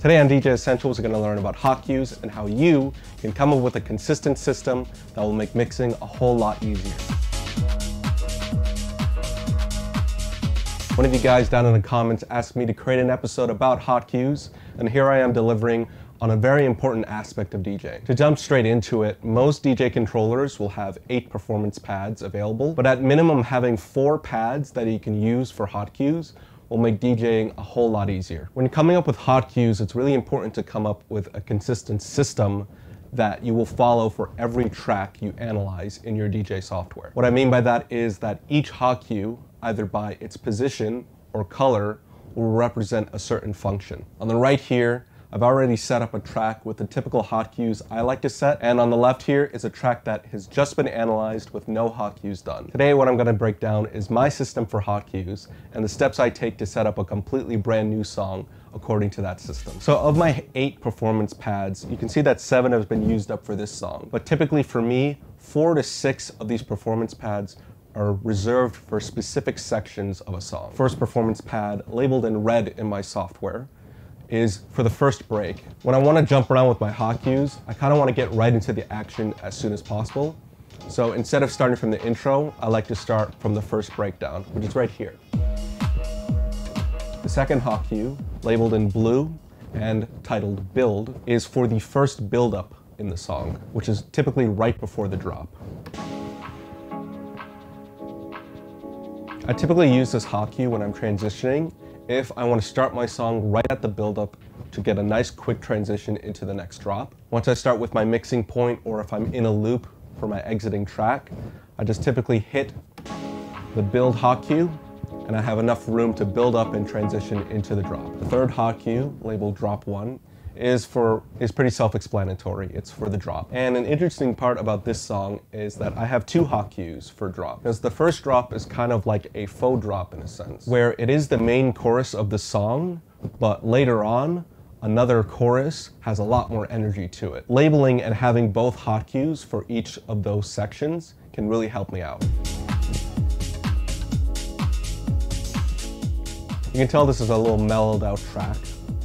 Today on DJ Essentials, we're going to learn about hot cues and how you can come up with a consistent system that will make mixing a whole lot easier. One of you guys down in the comments asked me to create an episode about hot cues, and here I am delivering on a very important aspect of DJ. To jump straight into it, most DJ controllers will have eight performance pads available, but at minimum having four pads that you can use for hot cues will make DJing a whole lot easier. When coming up with hot cues, it's really important to come up with a consistent system that you will follow for every track you analyze in your DJ software. What I mean by that is that each hot cue, either by its position or color, will represent a certain function. On the right here, I've already set up a track with the typical hot cues I like to set, and on the left here is a track that has just been analyzed with no hot cues done. Today what I'm going to break down is my system for hot cues and the steps I take to set up a completely brand new song according to that system. So of my eight performance pads, you can see that seven have been used up for this song. But typically for me, four to six of these performance pads are reserved for specific sections of a song. First performance pad labeled in red in my software is for the first break. When I want to jump around with my hot cues, I kind of want to get right into the action as soon as possible. So instead of starting from the intro, I like to start from the first breakdown, which is right here. The second hot cue, labeled in blue and titled Build, is for the first build-up in the song, which is typically right before the drop. I typically use this hot cue when I'm transitioning if I want to start my song right at the build-up to get a nice quick transition into the next drop. Once I start with my mixing point or if I'm in a loop for my exiting track, I just typically hit the build hot cue and I have enough room to build up and transition into the drop. The third hot cue, labeled drop one, is for is pretty self-explanatory. It's for the drop. And an interesting part about this song is that I have two hot cues for drop. Because the first drop is kind of like a faux drop in a sense, where it is the main chorus of the song, but later on, another chorus has a lot more energy to it. Labeling and having both hot cues for each of those sections can really help me out. You can tell this is a little mellowed out track.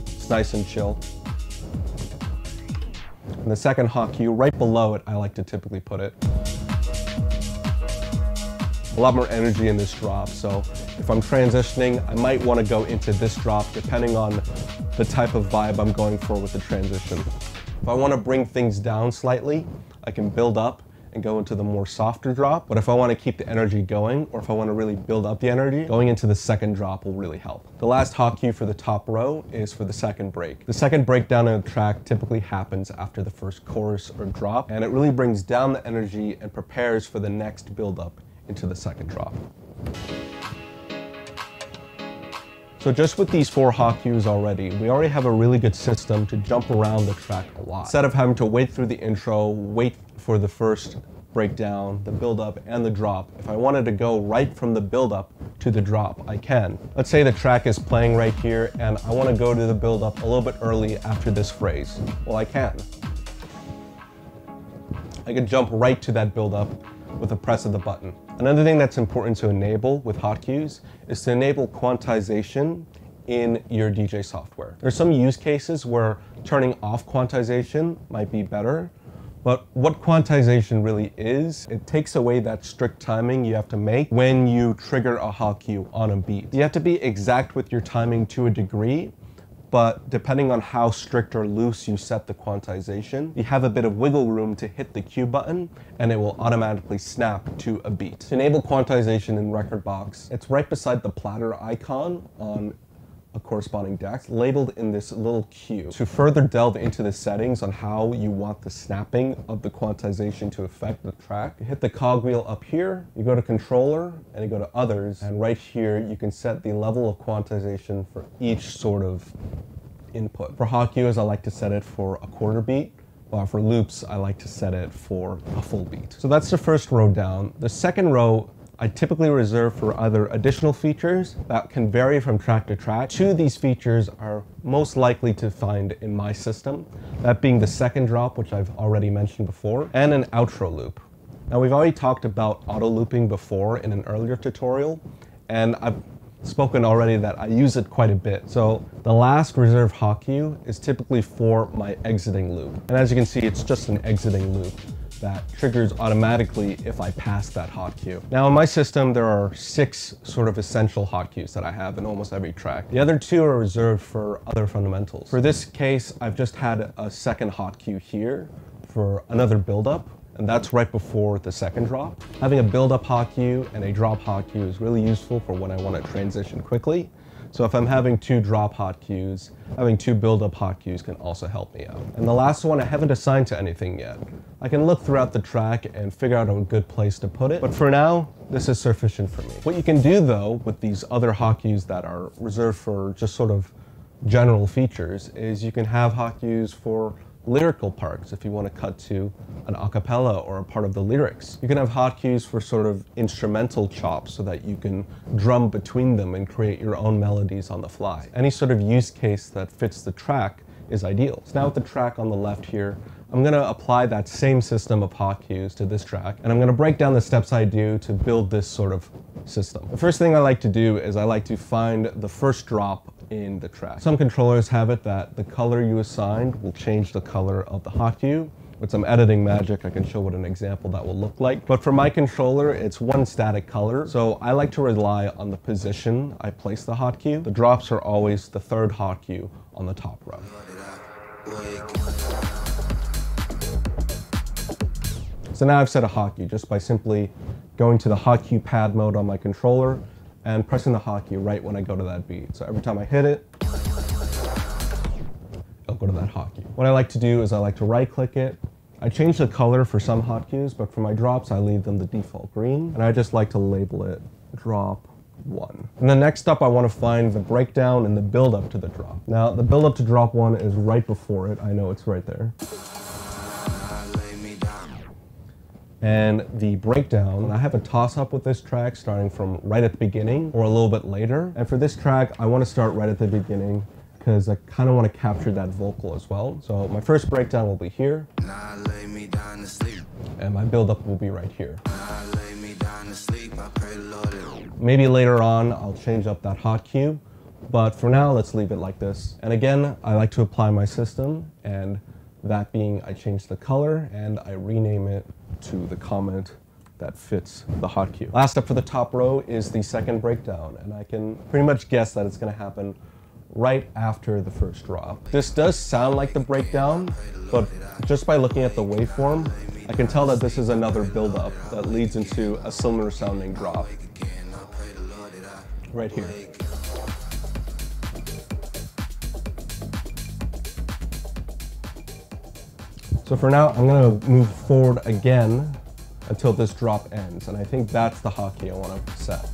It's nice and chill. And the second hot cue, right below it, I like to typically put it. A lot more energy in this drop, so if I'm transitioning, I might want to go into this drop depending on the type of vibe I'm going for with the transition. If I want to bring things down slightly, I can build up and go into the more softer drop. But if I want to keep the energy going, or if I want to really build up the energy, going into the second drop will really help. The last hot cue for the top row is for the second break. The second breakdown in a track typically happens after the first chorus or drop, and it really brings down the energy and prepares for the next build up into the second drop. So just with these four hot cues already, we already have a really good system to jump around the track a lot. Instead of having to wait through the intro, wait for the first breakdown, the build-up, and the drop. If I wanted to go right from the build-up to the drop, I can. Let's say the track is playing right here, and I want to go to the build-up a little bit early after this phrase. Well, I can. I can jump right to that build-up with a press of the button. Another thing that's important to enable with hot cues is to enable quantization in your DJ software. There's some use cases where turning off quantization might be better, but what quantization really is, it takes away that strict timing you have to make when you trigger a hot cue on a beat. You have to be exact with your timing to a degree, but depending on how strict or loose you set the quantization, you have a bit of wiggle room to hit the cue button and it will automatically snap to a beat. To enable quantization in Rekordbox, it's right beside the platter icon on a corresponding deck labeled in this little cue. To further delve into the settings on how you want the snapping of the quantization to affect the track, hit the cogwheel up here, you go to controller, and you go to others, and right here you can set the level of quantization for each sort of input. For hot cues, I like to set it for a quarter beat, while for loops, I like to set it for a full beat. So that's the first row down. The second row I typically reserve for other additional features that can vary from track to track. Two of these features are most likely to find in my system, that being the second drop, which I've already mentioned before, and an outro loop. Now we've already talked about auto looping before in an earlier tutorial, and I've spoken already that I use it quite a bit. So the last reserve hot cue is typically for my exiting loop. And as you can see, it's just an exiting loop that triggers automatically if I pass that hot cue. Now in my system, there are six sort of essential hot cues that I have in almost every track. The other two are reserved for other fundamentals. For this case, I've just had a second hot cue here for another buildup and that's right before the second drop. Having a build-up hot cue and a drop hot cue is really useful for when I want to transition quickly. So if I'm having two drop hot cues, having two build-up hot cues can also help me out. And the last one I haven't assigned to anything yet. I can look throughout the track and figure out a good place to put it, but for now, this is sufficient for me. What you can do though with these other hot cues that are reserved for just sort of general features is you can have hot cues for lyrical parts if you want to cut to an a cappella or a part of the lyrics. You can have hot cues for sort of instrumental chops so that you can drum between them and create your own melodies on the fly. Any sort of use case that fits the track is ideal. So now with the track on the left here, I'm gonna apply that same system of hot cues to this track, and I'm gonna break down the steps I do to build this sort of system. The first thing I like to do is I like to find the first drop in the track. Some controllers have it that the color you assigned will change the color of the hot cue. With some editing magic, I can show what an example that will look like. But for my controller, it's one static color. So I like to rely on the position I place the hot cue. The drops are always the third hot cue on the top row. So now I've set a hot cue just by simply going to the hot cue pad mode on my controller and pressing the hot cue right when I go to that beat. So every time I hit it, I'll go to that hot cue. What I like to do is I like to right click it. I change the color for some hot cues, but for my drops, I leave them the default green. And I just like to label it drop one. And then next up, I want to find the breakdown and the build up to the drop. Now, the build up to drop one is right before it. I know it's right there. And the breakdown, I have a toss up with this track starting from right at the beginning or a little bit later. And for this track, I want to start right at the beginning because I kind of want to capture that vocal as well. So my first breakdown will be here. And my build up will be right here. Maybe later on, I'll change up that hot cue. But for now, let's leave it like this. And again, I like to apply my system and that being I change the color and I rename it to the comment that fits the hot cue. Last up for the top row is the second breakdown, and I can pretty much guess that it's gonna happen right after the first drop. This does sound like the breakdown, but just by looking at the waveform, I can tell that this is another build-up that leads into a similar sounding drop. Right here. So for now, I'm gonna move forward again until this drop ends. And I think that's the hot cue I wanna set.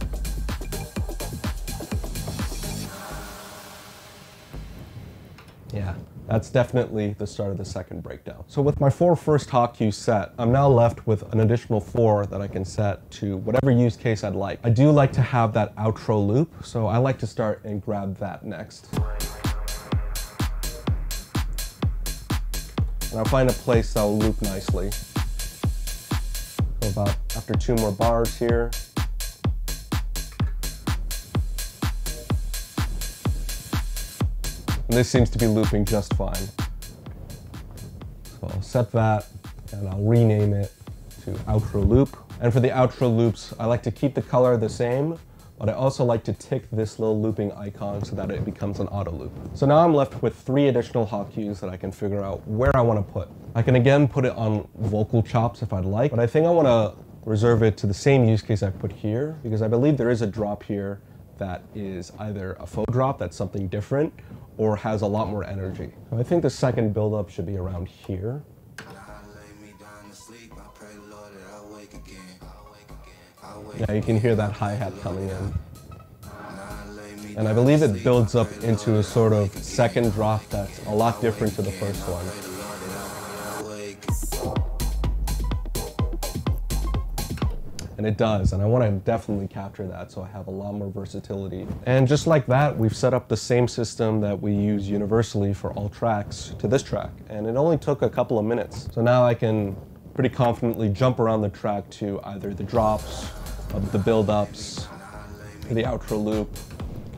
Yeah, that's definitely the start of the second breakdown. So with my four first hot cues set, I'm now left with an additional four that I can set to whatever use case I'd like. I do like to have that outro loop, so I like to start and grab that next. And I'll find a place that'll loop nicely. So about after two more bars here. And this seems to be looping just fine. So I'll set that and I'll rename it to outro loop. And for the outro loops, I like to keep the color the same, but I also like to tick this little looping icon so that it becomes an auto loop. So now I'm left with three additional hot cues that I can figure out where I want to put. I can again put it on vocal chops if I'd like, but I think I want to reserve it to the same use case I put here because I believe there is a drop here that is either a faux drop that's something different or has a lot more energy. I think the second buildup should be around here. Yeah, you can hear that hi-hat coming in. And I believe it builds up into a sort of second drop that's a lot different to the first one. And it does, and I want to definitely capture that so I have a lot more versatility. And just like that, we've set up the same system that we use universally for all tracks to this track. And it only took a couple of minutes. So now I can pretty confidently jump around the track to either the drops, uh, the build-ups, the outro loop,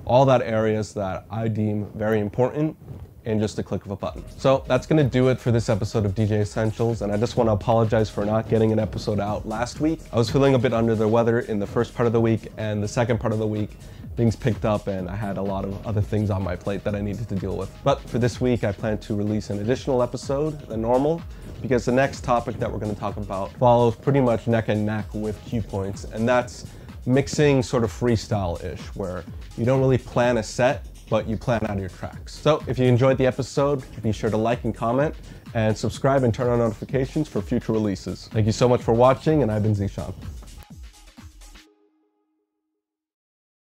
all that areas that I deem very important in just a click of a button. So that's gonna do it for this episode of DJ Essentials, and I just wanna apologize for not getting an episode out last week. I was feeling a bit under the weather in the first part of the week, and the second part of the week, things picked up and I had a lot of other things on my plate that I needed to deal with. But for this week, I plan to release an additional episode than normal because the next topic that we're gonna talk about follows pretty much neck and neck with cue points, and that's mixing sort of freestyle-ish, where you don't really plan a set, but you plan out your tracks. So if you enjoyed the episode, be sure to like and comment, and subscribe and turn on notifications for future releases. Thank you so much for watching, and I've been Zeeshan.